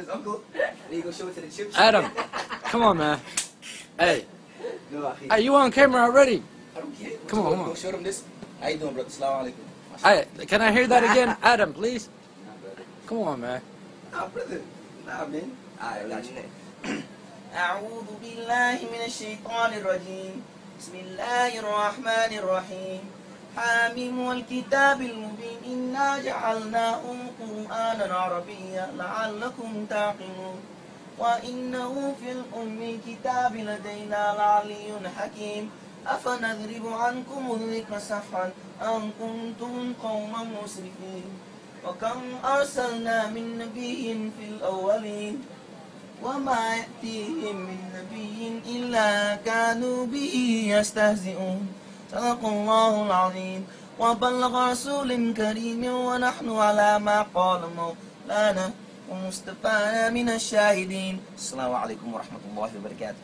his uncle. And he go show it to the chip. Adam, come on, man. Hey, No, akhi. hey, you on camera already? I don't care. Come on, Go- come on. Go show them this. How you doing, brother? Assalamu alaikum. Hey, can I hear that again, Adam, please? Nah, brother. Come on, man. Nah, brother. Nah, man. Alright, got you. أعوذ بالله من الشيطان الرجيم بسم الله الرحمن الرحيم حامim والكتاب المبين. إنا جعلناه قرآنا عربيا لعلكم تعقلون. وإنه في الأم الكتاب لدينا لعلي حكيم. أفنضرب عنكم الذكر صفحا أن كنتم قوما مسرفين؟ وكم أرسلنا من نبي في الأولين؟ وما يأتيهم من نبي إلا كانوا به يستهزئون. صدق الله العظيم. وبلغ رسول كريم ونحن على ما قال مولانا ومصطفى من الشاهدين. السلام عليكم ورحمة الله وبركاته.